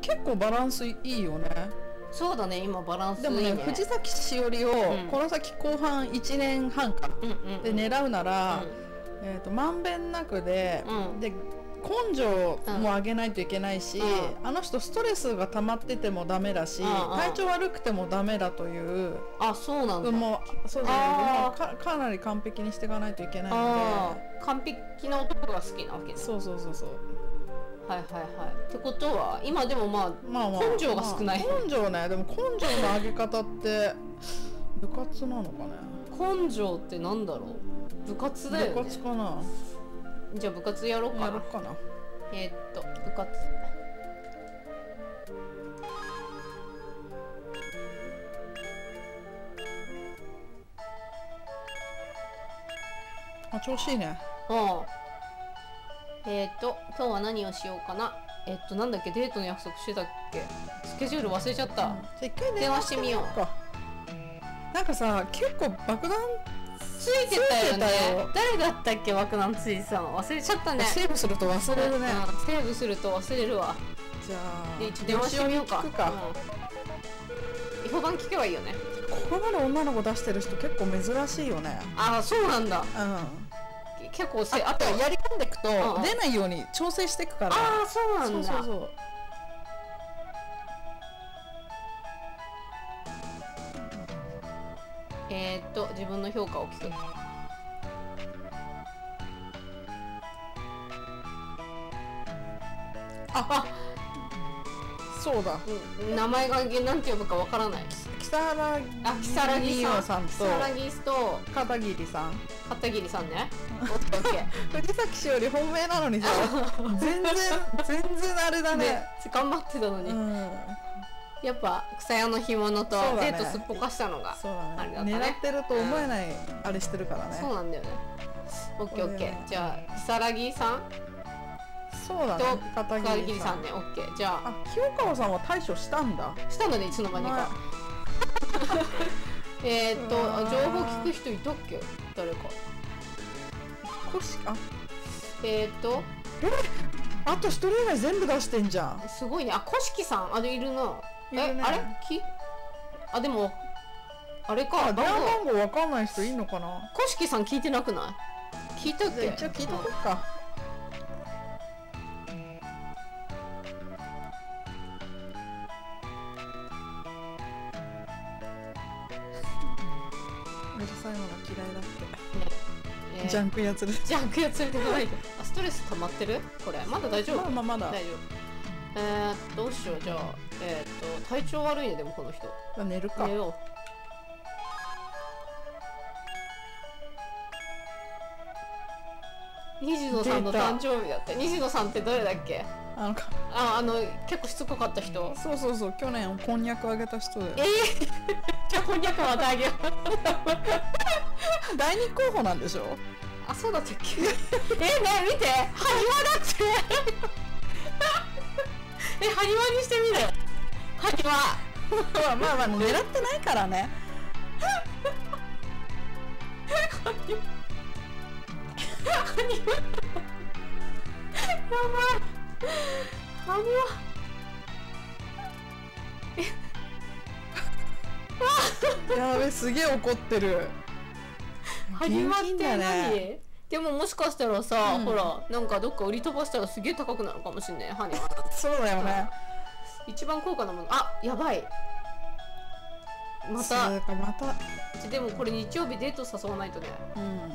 結構バランスいいよね。そうだね今バランスいいでもね藤崎しおりをうん。この先後半1年半か。で狙うなら、うえー、とまんべんなくで、うん。で根性も上げないといけないし、うあの人ストレスが溜まっててもダメだし、うんうん。体調悪くてもダメだという、んあそうなんだ。もうそうだね。かかなり完璧にしていかないといけないあのー。完璧な男が好きなわけね。でそうそうそうそうはいはいはい。ってことは今でもまあまあまあ根性が少ない。まあ根性ね。でも根性の上げ方って部活なのかね？根性ってなんだろう？部活だよね。部活かな？じゃあ部活やろうかな。やろっかな。えーっと部活。あ調子いいね。うんえーっと今日は何をしようかな。えっとなんだっけデートの約束してたっけ。スケジュール忘れちゃった、じゃあ一回電話してみよう。か。なんかさ結構爆弾ついてたよね。誰だったっけ爆弾ついてたの忘れちゃったね。セーブすると忘れるね、うんセーブすると忘れるわ。じゃあで一応電話してみようか。聞くか、うん、評判聞けばいいよね。ここまで女の子出してる人結構珍しいよね。ああそうなんだ。うん結構せああとやり込んでいくと出ないように調整していくから。ああそうなんだ。そうそうそう。えー、っと自分の評価を聞く。あそうだ。うん名前がなんて呼ぶかわからない木更あ木更木木さんさんと木更木と片桐さん。片桐さんね。オッケーオッケ 藤崎氏より本命なのにさ 全然全然あれだーねね頑張ってたのに、うん。やっぱ草屋の干物とデートすっぽかしたのがあれだったね。狙ってると思えないあれしてるからね。そうなんだよね。オッケーオッケー。じゃあ木更木さんそうだね。と片片桐さん。桐さんね。オッケー。じゃあ。あ清川さんは対処したんだ。したのねいつの間にか えーっと情報聞く人いたっけ？誰か。こしあ？えーっとあと一人以外全部出してんじゃん。すごいね。あ古式さん？あれいるな。えあれ？きあでもあれか。あ電話番号わかんない人いんのかな？古式さん聞いてなくない？聞いたっけ？あ一応聞いとこうか嫌いだって。えージャンクやつるジャンクやつれてこないであストレス溜まってる？これ。まだ大丈夫？まあまあまだ。大丈夫。えー、どうしよう。じゃあえー、っと体調悪いね。でもこの人。寝るか。寝よう。西野さんの出た誕生日だって。西野さんってどれだっけ？あのかああの結構しつこかった人？そうそうそう去年こんにゃくあげた人でえ じゃあこんにゃくまたあげよう。第二候補なんでしょ？あそうだったっけ？えねえ見て。埴輪だって。え埴輪にしてみる。埴輪まあまあまあ狙ってないからね埴 輪やべすげえ怒ってる。埴輪って何、ね。でももしかしたらさ、うん。ほらなんかどっか売り飛ばしたらすげえ高くなるかもしんない埴輪そうだよね。一番高価なもの。あやばい。また。また。でもこれ日曜日デート誘わないとね。うん。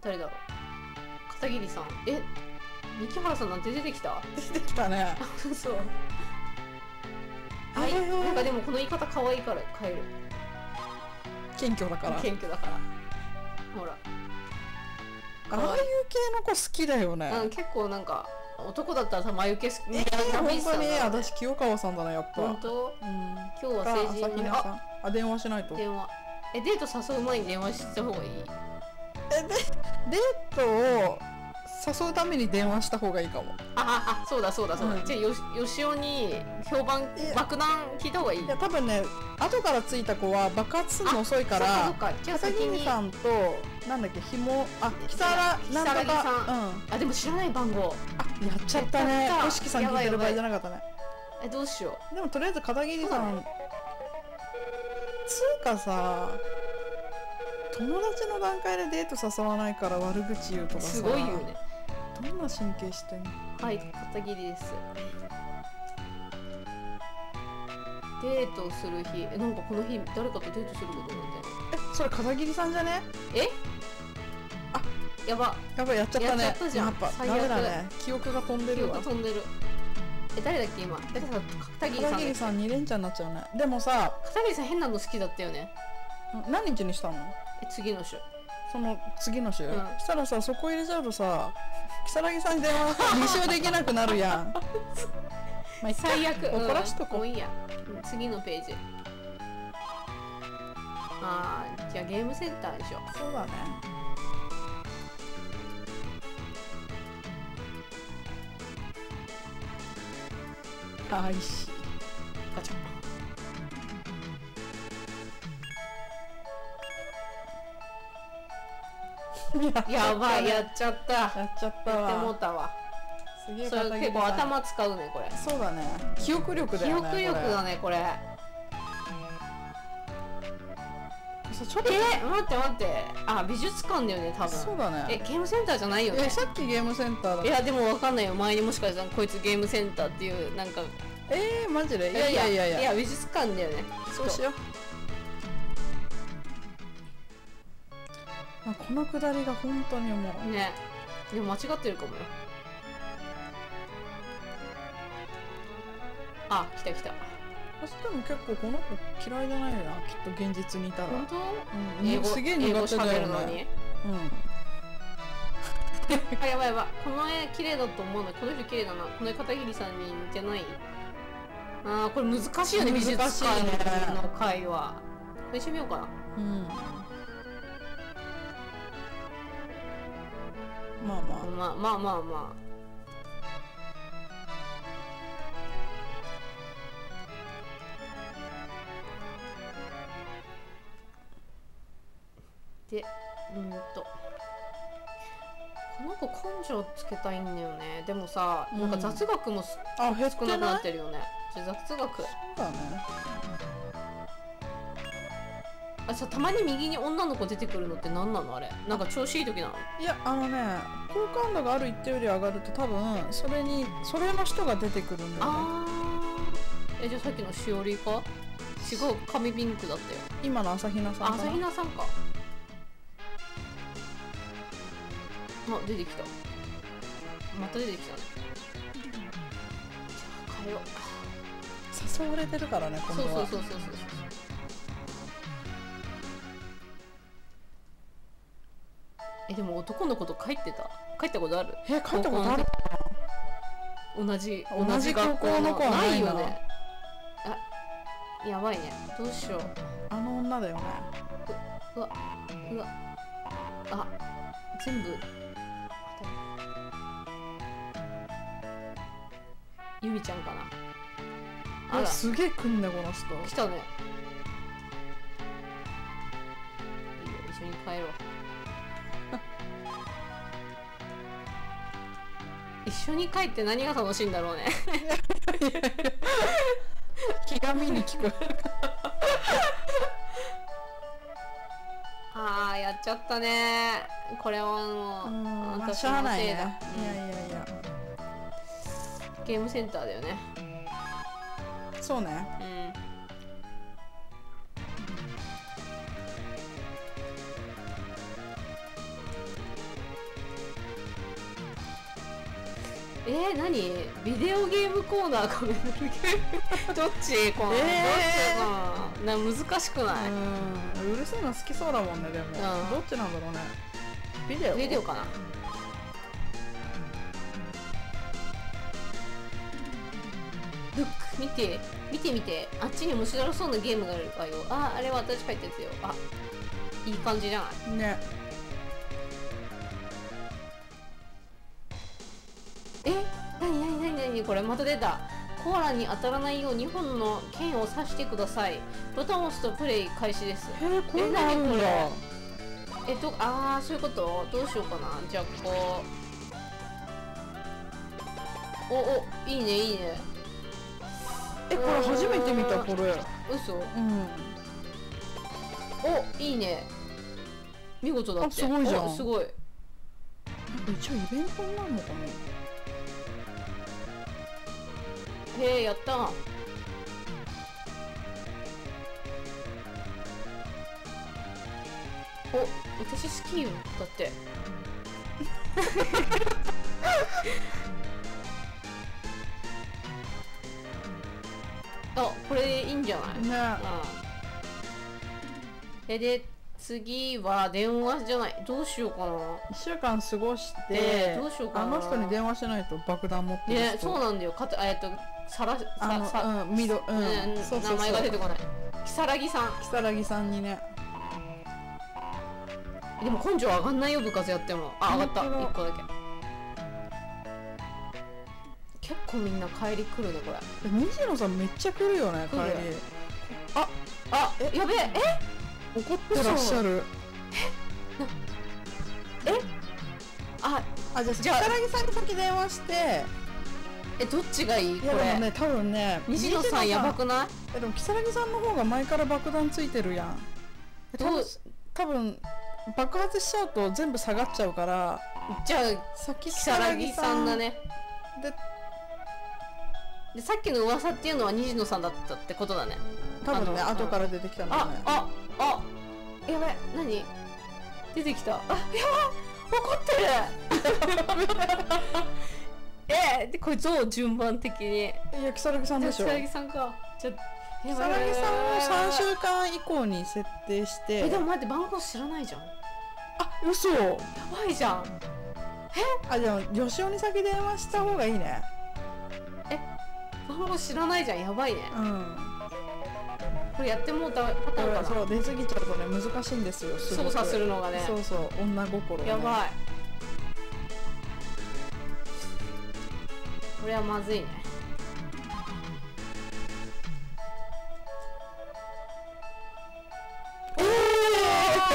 誰だろう。片桐さん。え三木原さんなんて出てきた？出てきたね。そう。は。い。なんかでもこの言い方可愛いから変える。謙虚だから。ああいう謙虚だから。ほら。系の子好きだよね。うん結構なんか男だったらさ眉毛好き。えみたいなー、本当に見てたんだ私清川さんだなやっぱ。本当？うん。今日はか成人のああ電話しないと。電話。えデート誘う前に電話した方がいい？デートを誘うために電話した方がいいかも。あああそうだそうだそうだ、うん。じゃあよしよしおに評判爆弾聞いた方がいい？いや多分ね後から着いた子は爆発するの遅いからそうかそうか。じゃあ片先に桐さんとなんだっけひもあ木更なんとか如月さんうん。あでも知らない番号。あやっちゃったね。やっちゃった五色さん聞いてる場合じゃなかったね。えどうしよでもとりあえず片桐さんつうかさ友達の段階でデート誘わないから悪口言うとうかさ。すごい言うねどんな神経してんのはい片桐です。デートする日。えなんかこの日誰かとデートすることになってえそれ片桐さんじゃね？え？あやば。やっぱやっちゃったね。やっちゃったじゃん。やっぱ最悪。ダメだね。記憶が飛んで記るわ。憶飛んでる。え誰だっけ今？誰か片桐さん。片桐さん2連チャンになっちゃうね。でもさ片桐さん変なの好きだったよね。何日にしたの？え次の週。その次の週、ん。したらさそこ入れちゃうとさ如月さんに電話履修できなくなるやん。まあ最悪。怒らしとこう。うんもういいや。うん。次のページ。あーじゃあゲームセンターでしょそうだね。あい やばいやっちゃったやっちゃった。やってもうわたわ。すげえそれ結構頭使うねこれ。そうだね。記憶力だ記よね憶力だねねこれ。ちょっと。えー、待って待って。あ美術館だよね多分。そうだね。えゲームセンターじゃないよね？えさっきゲームセンターだいやでもわかんないよ。前にもしかしたらこいつゲームセンターっていうなんか。えー、マジで？いやいやいやいや。いや美術館だよね。そうしようまあこのくだりが本当にもうね。でも間違ってるかもよ。あ来た来た。そしても結構この子嫌いじゃないよ。なきっと現実にいたら。本当？うん。英語すげえ苦手だよ喋るのに？ね あやばいやばい。この絵綺麗だと思うの。この人綺麗だな。この絵片桐さんに似てない？あーこれ難しいよね美術難しいね。館の会話。これしてみようかな。うん、うん、まあ。ままあまあまあまあ。でうんと。この子根性つけたいんだよね。でもさ、うんなん。か雑学も少ない？くなってるよね。じゃあ雑学。そうだねあさたまに右に女の子出てくるのって何なの？あれ。なんか調子いい時なの？いやあのね好感度がある一定より上がると多分それにそれの人が出てくるんだよね。あー。えじゃあさっきのしおりか？違う髪ピンクだったよ。今の朝比奈さんあ朝かな比奈さんか。あ出てきた。また出てきたね。じゃあ変えよう。誘われてるからね今そう度はそうそうそうそうえでも男の子と帰ってた？帰ったことある？え帰ったことある？同じ同じ高校の子はないなよね。あやばいね。どうしよう。あの女だよね。うわうわ。あ全部。ゆみちゃんかな。あすげえ来んねこの人。来たね緒に帰って何が楽しいんだろうね。気が見に聞こえるあーやっちゃったね。これはもう、うんまあ私しゃあないね。いやいやいや。うんゲームセンターだよね。そうね。うんえー、何？ビデオゲームコーナーか。メモリゲーム。どっち？この、えー。どっち？かなな難しくない、うん。うるせえの好きそうだもんねでも。うん。どっちなんだろうね。ビデオ？ビデオかな？ルック見て。見て見て。あっちに面白そうなゲームがあるわよ。ああれは私書いたやつよ。あいい感じじゃない？ね何これまた出た。コアラに当たらないよう2本の剣を刺してください。ボタンを押すとプレイ開始です。へえこんなんだ。ええっとああそういうこと？どうしようかな。じゃあこう。おおいいねいいね。えこれ初めて見たこれ。嘘？うん。おいいね。見事だって。あすごいじゃん。おすごい。一応イベントになるのかな？へえやった。お私好きよだって。あこれいいんじゃない？ね。うん。えで次は電話じゃない。どうしようかな。1週間過ごして、ねどうしようかな。あの人に電話しないと爆弾持ってる人。ねそうなんだよ。かたえっとさらあささ、のうん。緑うん、ねそうそうそう。名前が出てこない。如月さん。如月さんにね。でも根性上がんないよ部活やっても。あ上がった。本当だ。1個だけ。結構みんな帰り来るねこれ。西野さんめっちゃ来るよね帰り。あえやべえ？怒ってらっしゃる。え？ああじゃあじゃあ。如月さんに先電話して。えどっちがいい？いこれやでもね多分ね西野さんやばくない？えでも如月さんの方が前から爆弾ついてるやん。どう？多分爆発しちゃうと全部下がっちゃうから。じゃあ先如月さんだね。ででさっきの噂っていうのは西野さんだったってことだね。多分ね後から出てきたんだよあねああやばい何？出てきた。あやばい怒ってる。えでこれどう順番的に。いや如月さんでしょ。如月さんか。じゃあやばい如月さんを3週間以降に設定して。えでも待って番号知らないじゃん。やあ嘘。ばいじゃん。あじゃあ吉尾に先電話した方がいいね。番号知らないじゃん。やばいね。うんこれやってもうたパターンかな。そう出過ぎちゃうとね難しいんですよす操作するのがね。そうそう女心、ね、やばい。これはまずいね。おー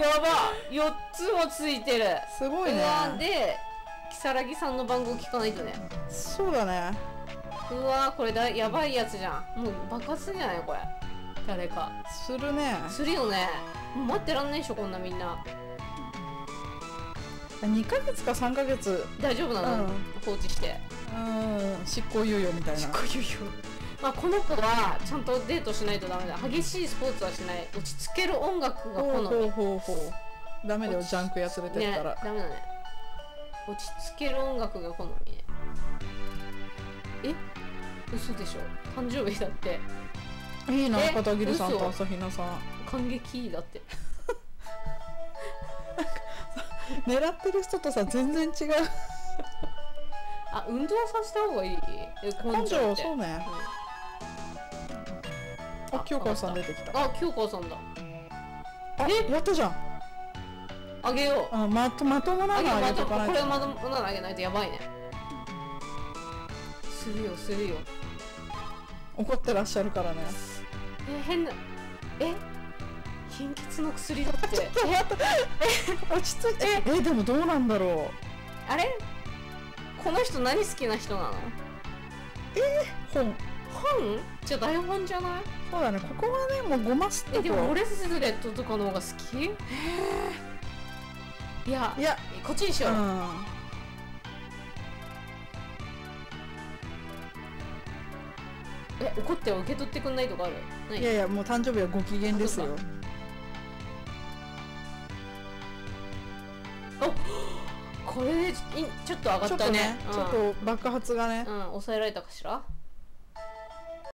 やば4つもついてる。すごいうねわで如月さんの番号聞かないとね。そうだね。うわこれだやばいやつじゃん。もう爆発じゃないこれ誰か。するね。するよね。もう待ってらんないでしょこんなみんな。2ヶ月か3ヶ月。大丈夫なの、うん。放置して。うん。執行猶予みたいな。こういうよまあこの子はちゃんとデートしないとダメだ。激しいスポーツはしない。落ち着ける音楽が好みほうほうほう。ダメだよジャンク屋連れてねったら、ダメだね。落ち着ける音楽が好みねえ？嘘でしょ。誕生日だっていいなえ片桐さんと嘘朝比奈さん。感激だって。狙ってる人とさ全然違う。あ運動させた方がいい？え根根性そうね。うん。あ清川さん出てきた。あ清川さんだ。あやったじゃん。あげよう。あまとまともなのあげとかないことれまだまだあげないとやばいね。するよするよ怒ってらっしゃるからね。え変なえ？貧血の薬だって。落ち着いて。えでもどうなんだろう。あれ？この人何好きな人なの？本。本？じゃあ台本じゃない？そうだねここはねもうごますってえでもこオレスレットとかの方が好き？いやいや。こっちにしよう、うんえ怒っては受け取ってくんないとかある？何い？やいやもう誕生日はご機嫌ですよ。これでいちょっと上がったね。っとね、ちょっと爆発がね。うん、うん、抑えられたかしら？